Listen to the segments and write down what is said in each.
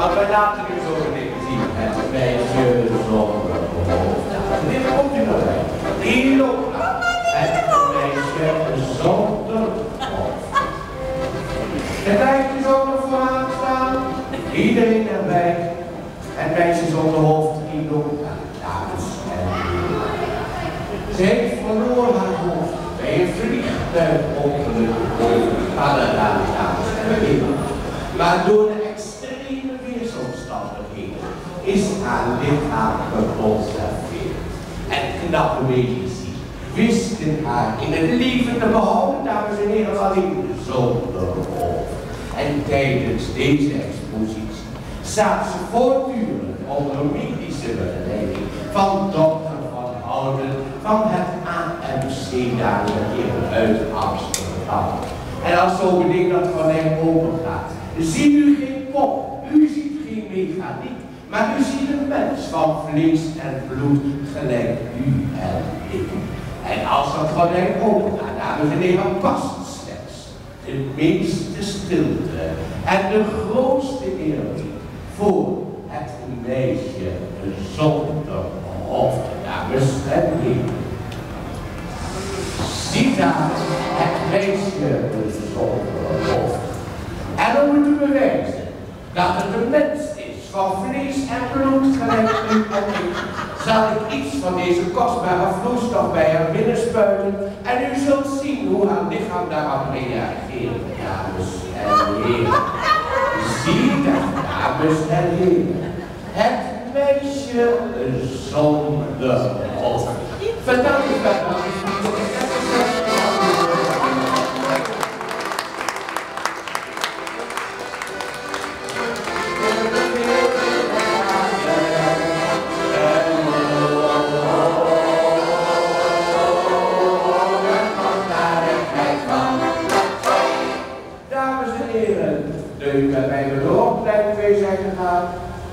Maar wij laten nu zo zien. Het meisje zonder hoofd. Dit komt u nog bij. Hilo. Het meisje zonder hoofd. Het meisje zonder vooraan staan. Iedereen erbij. Het meisje zonder hoofd. Hilo. Dames en Ze heeft verloren haar hoofd. Bij een vliegtuig ongeluk. Alle dames en heren. Maar door de is haar lichaam geconserveerd. En knappe medici wisten haar in het leven te behouden, dames en heren, alleen zonder hoofd. En tijdens deze expositie staat ze voortdurend onder medische begeleiding van dokter Van Houten van het AMC, en heren, uit Amsterdam. En als zo bedenkt dat gordijn open gaat, ziet u geen pop, u ziet geen mechaniek, maar u ziet een mens van vlees en bloed, gelijk u en ik. En als dat gordijn open gaat, dames en heren, past slechts de meeste stilte en de grootste eerbied voor het meisje zonder hoofd, dames en heren. Ziet daar het meisje zonder hoofd. En om u bewijzen dat het een mens van vlees en bloed gelijk u en ik, zal ik iets van deze kostbare vloeistof bij haar binnenspuiten en u zult zien hoe haar lichaam daarop reageert, dames en heren. Zie dat, dames en heren. Het meisje zonder hoofd. Vertel verder. U bij de dooropleiding mee zijn gegaan.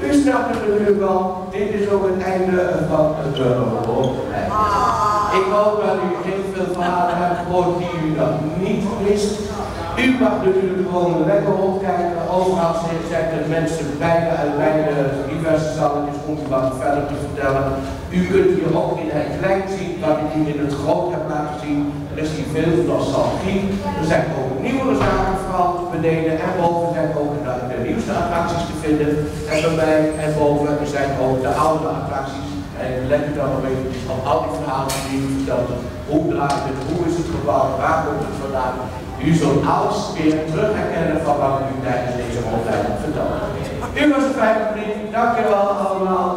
U snapt het natuurlijk wel, dit is ook het einde van de dooropleiding. Ik hoop dat u heel veel verhalen hebt gehoord die u nog niet wist. U mag natuurlijk gewoon lekker opkijken. Overal zitten mensen beide uit beide diverse zalletjes om u wat verder te vertellen. U kunt hier ook in het klein zien wat ik u in het groot heb laten zien. Er is hier veel nostalgie. Er zijn ook nieuwere zaken, vooral beneden en boven zijn ook de, de nieuwste attracties te vinden. En bij mij en boven zijn ook de oude attracties. En let u dan nog even op al die verhalen die u vertelt. Hoe draait het, hoe is het gebouwd, waar komt het vandaan. U zult alles weer terug herkennen van wat u tijdens deze opleiding vertelt. U was een fijne vriend, dankjewel allemaal. En